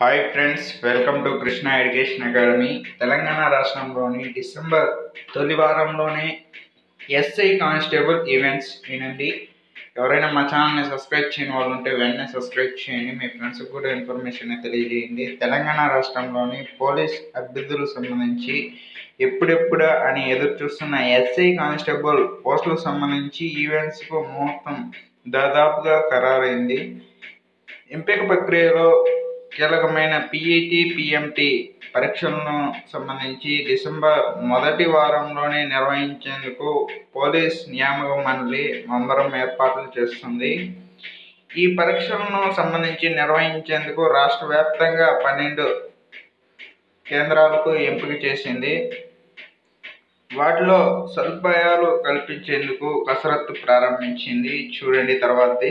Hi friends welcome to Krishna education academy Telangana రాష్ట్రంలోని December తొలి వారంలోనే ఎస్ఐ కానిస్టేబుల్ ఈవెంట్స్ వినండి. ఎవరైనా మా ఛానల్ని సబ్స్క్రైబ్ చేయని వాళ్ళు ఉంటే వెంటనే సబ్స్క్రైబ్ చేయండి. మీ ఫ్రెండ్స్కి కూడా ఇన్ఫర్మేషన్ తెలియజేయండి. తెలంగాణ రాష్ట్రంలోని పోలీస్ అభ్యర్థులకు సంబంధించి ఎప్పుడెప్పుడు అని ఎదురు చూస్తున్న ఎస్ఐ కానిస్టేబుల్ పోస్టులకు సంబంధించి ఈవెంట్స్కు ముహూర్తం దాదాపుగా ఖరారైంది. ఎంపిక ప్రక్రియలో కీలకమైన పిఈటి పిఎంటి పరీక్షలను సంబంధించి డిసెంబర్ మొదటి వారంలోనే నిర్వహించేందుకు పోలీస్ నియామక మండలి మందరం ఏర్పాట్లు చేస్తుంది. ఈ పరీక్షలను సంబంధించి నిర్వహించేందుకు రాష్ట్ర వ్యాప్తంగా పన్నెండు కేంద్రాలకు ఎంపిక చేసింది. వాటిలో సదుపాయాలు కల్పించేందుకు కసరత్తు ప్రారంభించింది. చూడండి తర్వాతది.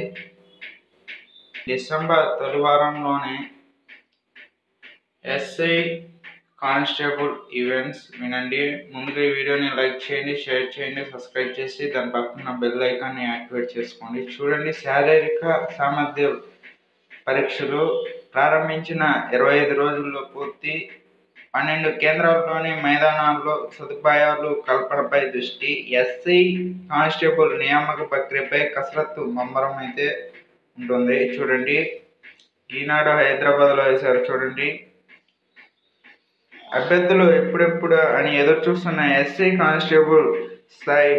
డిసెంబర్ తొలి వారంలోనే ఎస్ఐ కానిస్టేబుల్ ఈవెంట్స్ వినండి. ముందుగా ఈ వీడియోని లైక్ చేయండి షేర్ చేయండి సబ్స్క్రైబ్ చేసి దాని పక్కన బెల్ ఐకాన్ని యాక్టివేట్ చేసుకోండి. చూడండి శారీరక సామర్థ్య పరీక్షలు ప్రారంభించిన ఇరవై ఐదు రోజుల్లో పూర్తి పన్నెండు కేంద్రాల్లోని మైదానాల్లో సదుపాయాలు కల్పనపై దృష్టి ఎస్ఐ కానిస్టేబుల్ నియామక ప్రక్రియపై కసరత్తు ముమ్మరం అయితే ఉంటుంది. చూడండి ఈనాడు హైదరాబాద్లో వేశారు చూడండి. అభ్యర్థులు ఎప్పుడెప్పుడు అని ఎదురు చూస్తున్న ఎస్సీ కానిస్టేబుల్ స్థాయి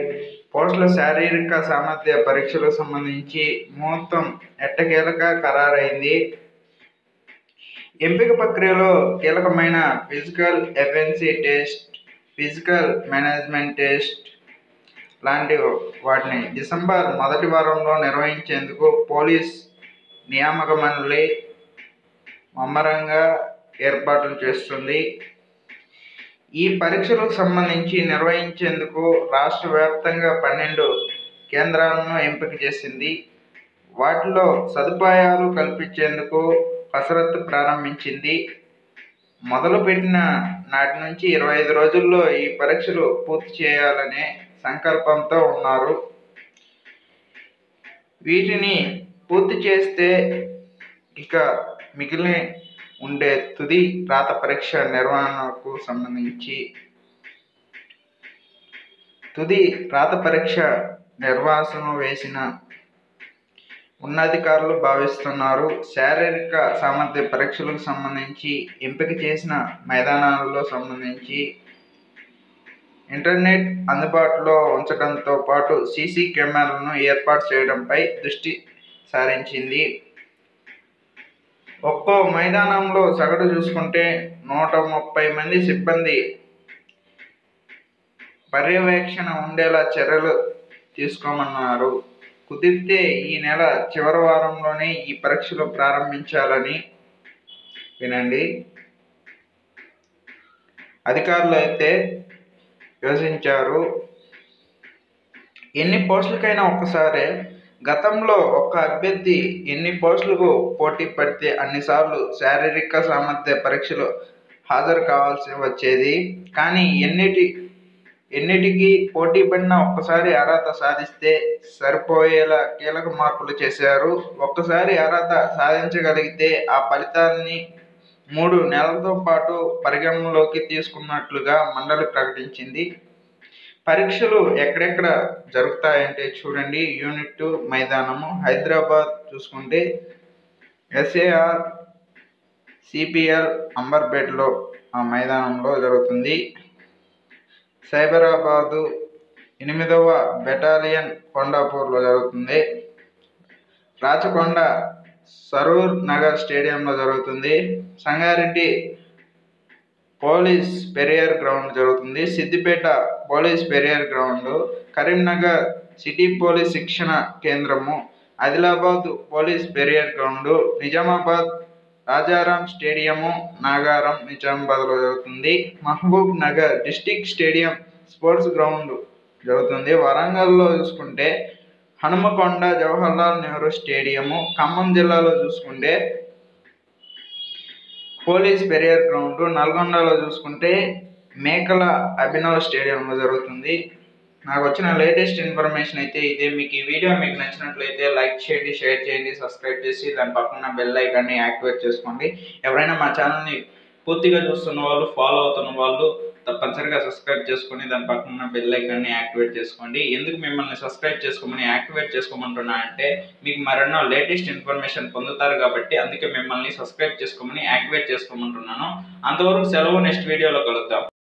పోస్టుల శారీరక సామర్థ్య పరీక్షలకు సంబంధించి ముహూర్తం ఎట్టకేలక ఖరారైంది. ఎంపిక ప్రక్రియలో కీలకమైన physical efficiency test physical management test లాంటి వాటిని డిసెంబర్ మొదటి వారంలో నిర్వహించేందుకు పోలీస్ నియామక మండలి ముమ్మరంగా ఏర్పాట్లు చేస్తుంది. ఈ పరీక్షలకు సంబంధించి నిర్వహించేందుకు రాష్ట్ర వ్యాప్తంగా పన్నెండు కేంద్రాలను ఎంపిక చేసింది. వాటిలో సదుపాయాలు కల్పించేందుకు కసరత్తు ప్రారంభించింది. మొదలుపెట్టిన నాటి నుంచి ఇరవై ఐదు రోజుల్లో ఈ పరీక్షలు పూర్తి చేయాలనే సంకల్పంతో ఉన్నారు. వీటిని పూర్తి చేస్తే ఇక మిగిలిన ఉండే తుది రాత పరీక్ష నిర్వహణకు సంబంధించి తుది రాత పరీక్ష నిర్వాసనం వేసిన ఉన్నతాధికారులు భావిస్తున్నారు. శారీరక సామర్థ్య పరీక్షలకు సంబంధించి ఎంపిక చేసిన మైదానాలలో సంబంధించి ఇంటర్నెట్ అందుబాటులో ఉంచడంతో పాటు సీసీ కెమెరాలను ఏర్పాటు చేయడంపై దృష్టి సారించింది. ఒక్కో మైదానంలో సగటు చూసుకుంటే నూట ముప్పై మంది సిబ్బంది పర్యవేక్షణ ఉండేలా చర్యలు తీసుకోమన్నారు. కుదిరితే ఈ నెల చివరి వారంలోనే ఈ పరీక్షలు ప్రారంభించాలని వినండి. అధికారులు అయితే యోచించారు ఎన్ని పోస్టులకైనా ఒక్కసారే గతంలో ఒక అభ్యర్థి ఎన్ని పోస్టులకు పోటీ పడితే అన్నిసార్లు శారీరక సామర్థ్య పరీక్షలు హాజరు కావాల్సి వచ్చేది. కానీ ఎన్నిటి ఎన్నిటికీ పోటీ పడిన ఒక్కసారి అర్హత సాధిస్తే సరిపోయేలా కీలక మార్పులు చేశారు. ఒక్కసారి అర్హత సాధించగలిగితే ఆ ఫలితాన్ని మూడు నెలలతో పాటు పరిగణనలోకి తీసుకున్నట్లుగా మండలి ప్రకటించింది. పరీక్షలు ఎక్కడెక్కడ జరుగుతాయంటే చూడండి యూనిట్ మైదానము హైదరాబాద్ చూసుకుంటే ఎస్ఏఆర్ సిపిఎల్ అంబర్పేటలో ఆ మైదానంలో జరుగుతుంది. సైబరాబాదు ఎనిమిదవ బెటాలియన్ కొండాపూర్లో జరుగుతుంది. రాచకొండ సరూర్ నగర్ స్టేడియంలో జరుగుతుంది. సంగారెడ్డి పోలీస్ పెరియర్ గ్రౌండ్ జరుగుతుంది. Siddipet police parade ground Karimnagar city police శిక్షణ కేంద్రము Adilabad police parade ground Nizamabad Rajaram stadium Nagaram నిజామాబాద్లో జరుగుతుంది. Mahbubnagar district stadium sports ground జరుగుతుంది. వరంగల్లో చూసుకుంటే హనుమకొండ జవహర్లాల్ నెహ్రూ స్టేడియము ఖమ్మం జిల్లాలో చూసుకుంటే పోలీస్ పెరియర్ గ్రౌండ్ నల్గొండలో చూసుకుంటే మేకల అభినవ్ స్టేడియంలో జరుగుతుంది. నాకు వచ్చిన లేటెస్ట్ ఇన్ఫర్మేషన్ అయితే ఇదే. మీకు ఈ వీడియో మీకు నచ్చినట్లయితే లైక్ చేయండి షేర్ చేయండి సబ్స్క్రైబ్ చేసి దాని పక్కన బెల్ ఐకాన్ని యాక్టివేట్ చేసుకోండి. ఎవరైనా మా ఛానల్ని పూర్తిగా చూస్తున్న వాళ్ళు ఫాలో అవుతున్న వాళ్ళు తప్పనిసరిగా సబ్స్క్రైబ్ చేసుకొని దాని పక్కన ఉన్న బెల్ ఐకాన్ని యాక్టివేట్ చేసుకోండి. ఎందుకు మిమ్మల్ని సబ్స్క్రైబ్ చేసుకోమని యాక్టివేట్ చేసుకోమంటున్నా అంటే మీకు మరెన్నో లేటెస్ట్ ఇన్ఫర్మేషన్ పొందుతారు కాబట్టి అందుకే మిమ్మల్ని సబ్స్క్రైబ్ చేసుకోమని యాక్టివేట్ చేసుకోమంటున్నాను. అంతవరకు సెలవు నెక్స్ట్ వీడియోలో కలుద్దాం.